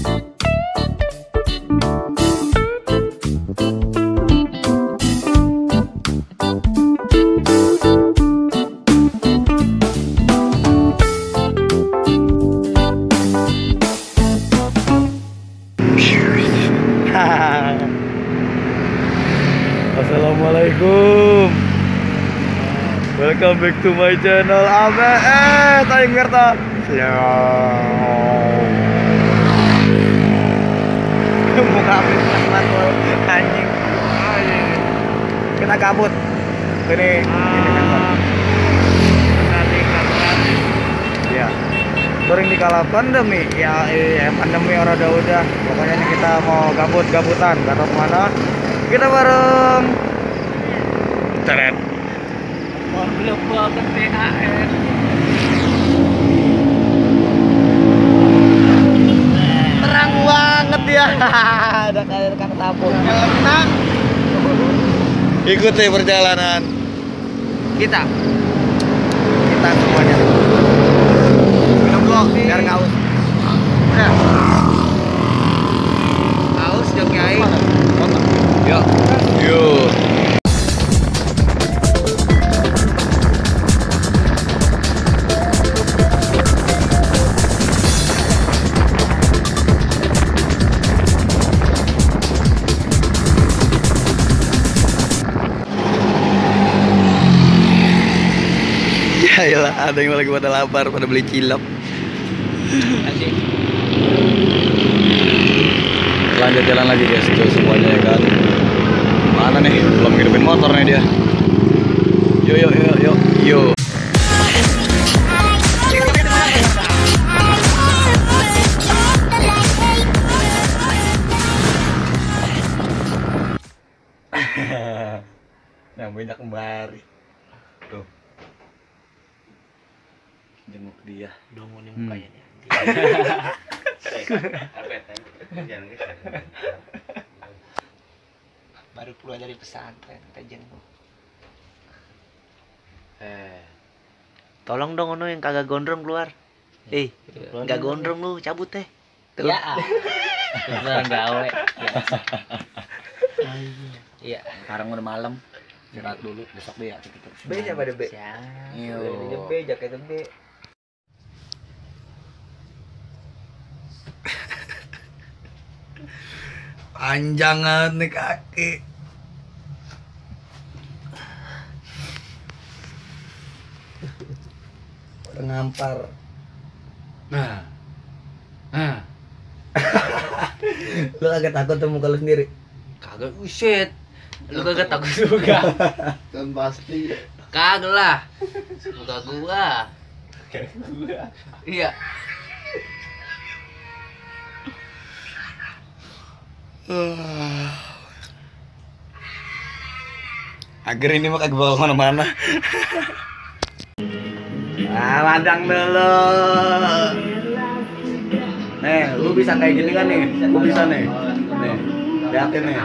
Assalamualaikum. Welcome back to my channel Abe eh tayang Merta Muka Abe pelan anjing. Kita kabut. Ini ini kan Ya Touring di kala pandemi. Ya, ya pandemi orang udah udah. Pokoknya ini kita mau gabut gabutan gak tahu ke mana. Kita bareng. Teret. Belum banget THR terang banget ya ada kayak rekan tabung Kena ikuti perjalanan. Kita. Kita ada yang lagi pada lapar, pada beli cilok. Lanjut jalan lagi guys, tuh semuanya ya kan. Mana nih? Belum ngidupin motor nih dia. Yo yo yo yo yo. Yang banyak kembali. Tuh. Jenguk dia. Dongo nih Hmm. mukanya nih Baru keluar dari pesantren kita jenguk Eh. Tolong dong ono yang kagak gondrong keluar Eh, nggak gondrong lu cabut teh Tuh. Ya. Kebetulan gawe. Iya. Sekarang udah malam. Istirahat dulu, besok deh ya kita terus. B pada B Siap. Yo. B jaket Panjangan nih kaki. Udah ngampar. Nah. Nah. Lu agak takut tuh muka lu sendiri. Kagak uset. Lu kagak takut juga. Kan pasti. Kagak lah. Muka gua. Iya. Agar ini mah kagak bakal ke mana-mana. ah, ladang dulu. Nih, lu bisa kayak gini kan nih? Lu bisa nih. Nih, liatin nih.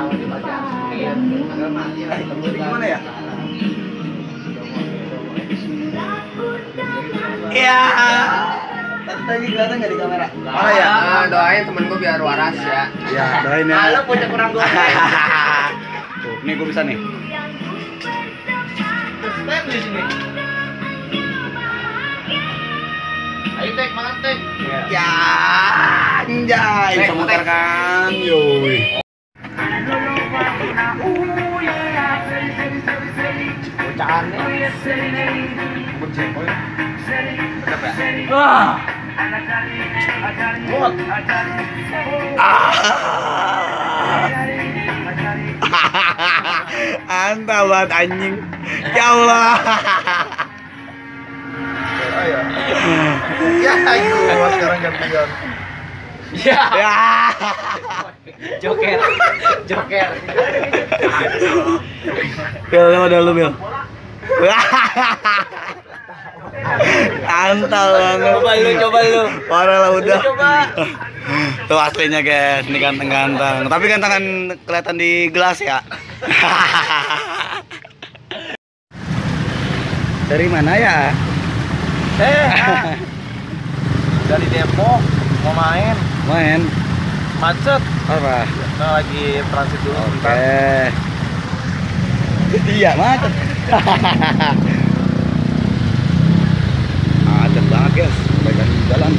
Eh, gimana ya? Iya. Tadi kelihatan nggak di kamera? Mana ya? Ah, doain temen gua biar waras ya. Ya, doain ya. Halo punya kurang dua Tuh, nih gue bisa nih. Step di sini Ayo tek, makan tek Ya, anjay, bisa muter kan, yoi. Bocahannya Wah. Ah. Antah banget anjing. Ya Allah. Ya ayo sekarang gantian Ya. Ya. Joker. Joker. Bil, coba dulu, Bil. Antah banget. Coba lu, coba lu. Parah lah udah. Coba. Tuh aslinya guys, ini ganteng-ganteng. Tapi gantengan kelihatan di gelas ya. Dari mana ya? Eh Dari Depok Mau main Main. macet Apa? kita lagi transit dulu Oke. Iya, macet. macet banget, guys. Pegang jalan.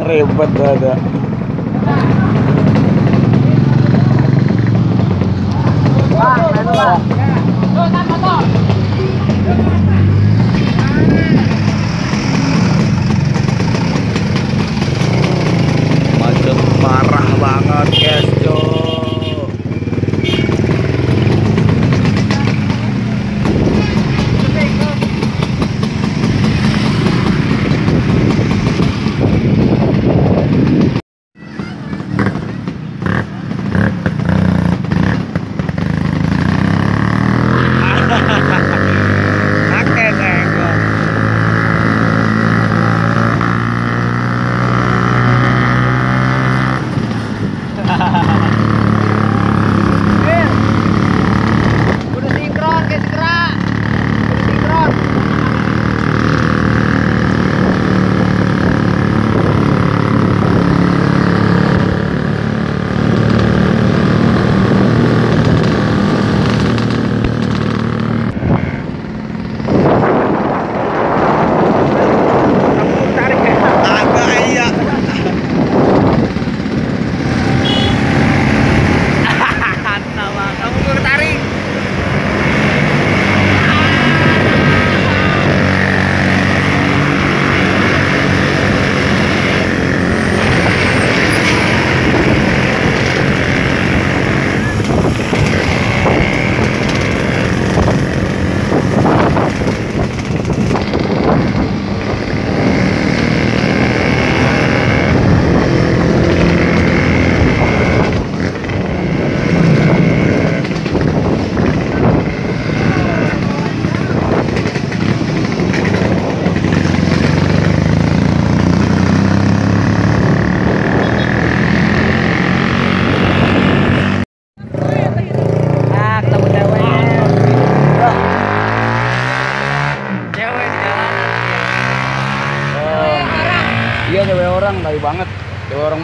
Ribet ada.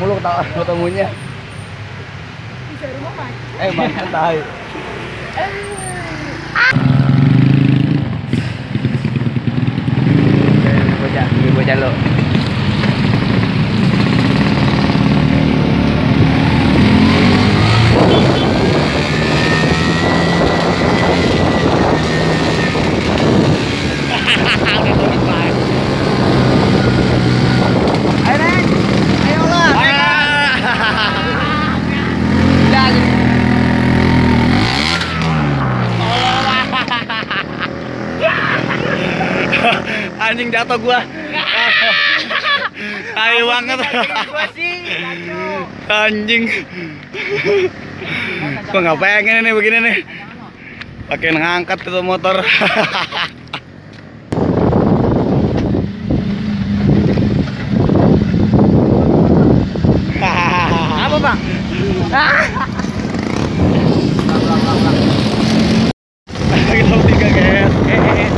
Cewek orang mulu ketawa ketemunya. Eh, banget tai. Bocah, ini bocah lo. Anjing jatuh gua. Tai banget. Anjing. Gua nggak pengen nih begini nih. Pakai ngangkat itu motor. Apa, Bang? Kita tiga guys. Eh, eh, eh.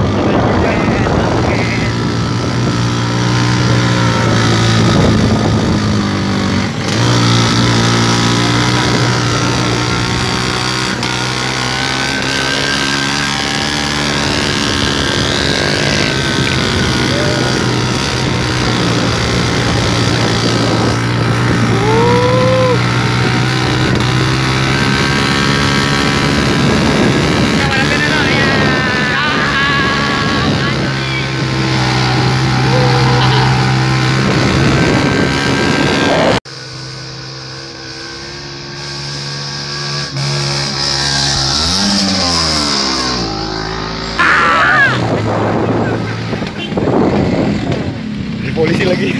Di polisi lagi.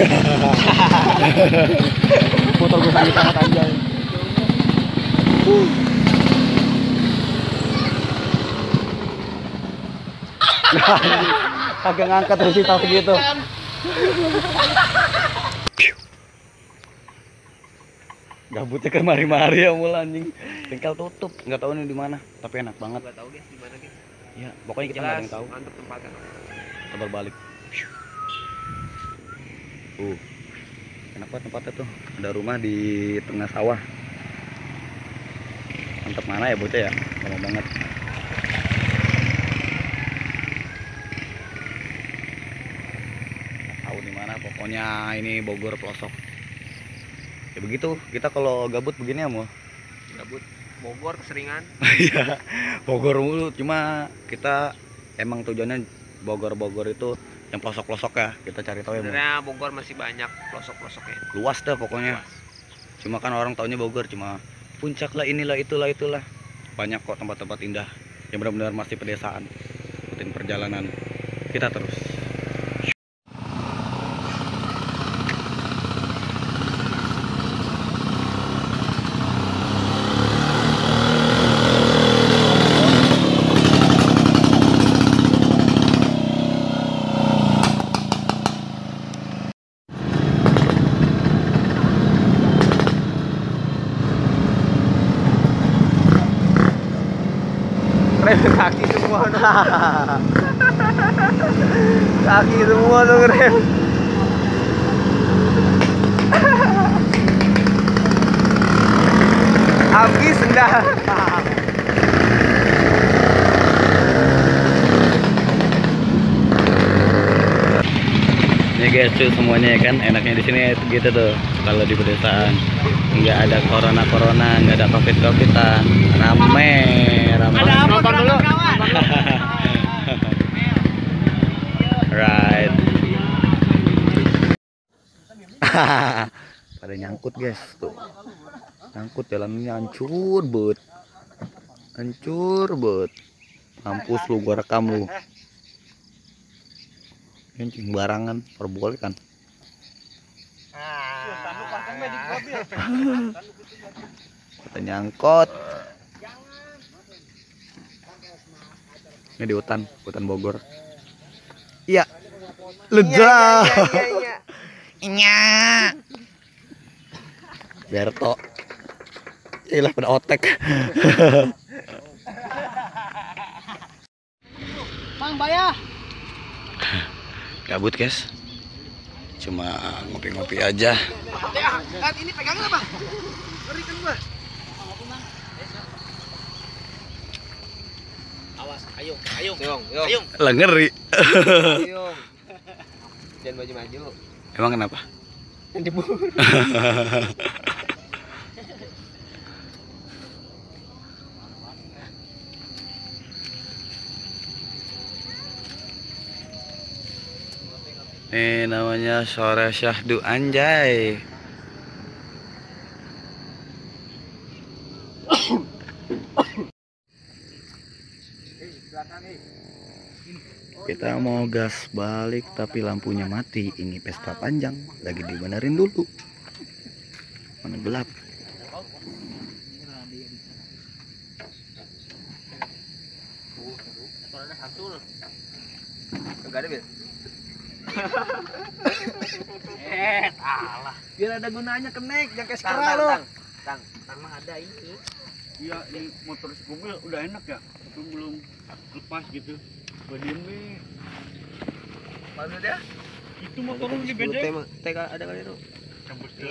Motor gue sakit banget anjay. Kagak ngangkat terus tahu gitu. Gabutnya ke mari-mari ya mula anjing. Bengkel tutup, nggak tahu nih di mana, tapi enak banget. Gak tau guys di mana guys. ya pokoknya kita nggak ada yang tahu mantep tempatnya kabar balik uh kenapa tempatnya tuh ada rumah di tengah sawah mantap mana ya bocah ya? Lama banget. Tahu di mana pokoknya ini Bogor pelosok. Ya begitu kita kalau gabut begini ya mau gabut. Bogor keseringan. Iya, Bogor mulu. Cuma kita emang tujuannya Bogor-Bogor itu yang pelosok-pelosok ya. Kita cari tahu yang sebenarnya Bogor masih banyak pelosok-pelosoknya. Luas dah pokoknya. Cuma kan orang taunya Bogor cuma puncak lah inilah itulah itulah. Banyak kok tempat-tempat indah yang benar-benar masih pedesaan. Ikutin perjalanan kita terus. Rem kaki semua Kaki semua tuh keren. habis enggak Nih guys tuh semuanya ya kan? Enaknya di sini gitu tuh kalau di pedesaan. Nggak ada corona corona nggak ada covid covidan rame. Rame nonton dulu. right. Pada nyangkut guys tuh. Nyangkut jalannya hancur bet. Hancur bet. Mampus lu gua rekam lu kencing barangan perbolehkan kita nyangkut. Ini di hutan hutan Bogor. Iya. Lega. Iya Berto. Ilah pada otek Gabut guys Cuma ngopi-ngopi aja. Ini pegangin apa? Berikan gua. Awas ayo ayo. Yong yong. Lah ngeri. Jangan maju maju Emang kenapa? yang diburu Ini namanya sore syahdu anjay. Kita mau gas balik tapi lampunya mati. Ini pesta panjang Lagi dibenerin dulu. Mana gelap? Enggak ada eh alah biar ada gunanya kenek jangan kayak sekarang lo. tang. Tang mah ada ini. Iya, di motor mobil udah enak ya, tapi belum lepas gitu. Badan nih, mana dia itu motor lu lebih beda. tega ada kali itu.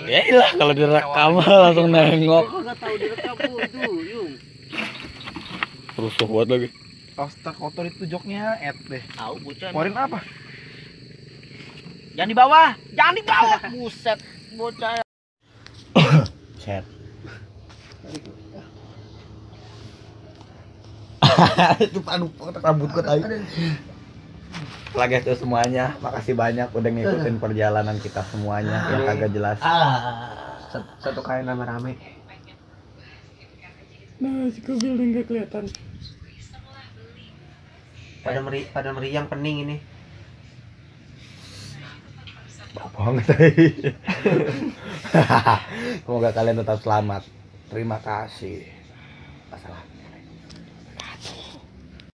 Ya ilah kalau direkam langsung nengok. kagak tahu direkam tuh yung. Rusuh banget lagi. Toaster kotor itu joknya et deh. tahu bocah Keluarin apa? Jangan di bawah jangan di bawah buset bocah Set. itu aduh rambut gue tadi. Lagi tuh semuanya, makasih banyak udah ngikutin perjalanan kita semuanya yang kagak jelas. satu, satu kali rame-rame Nah, si building gak kelihatan. pada meri pada meriang pening ini Banget. Semoga kalian tetap selamat. Terima kasih. Masalah.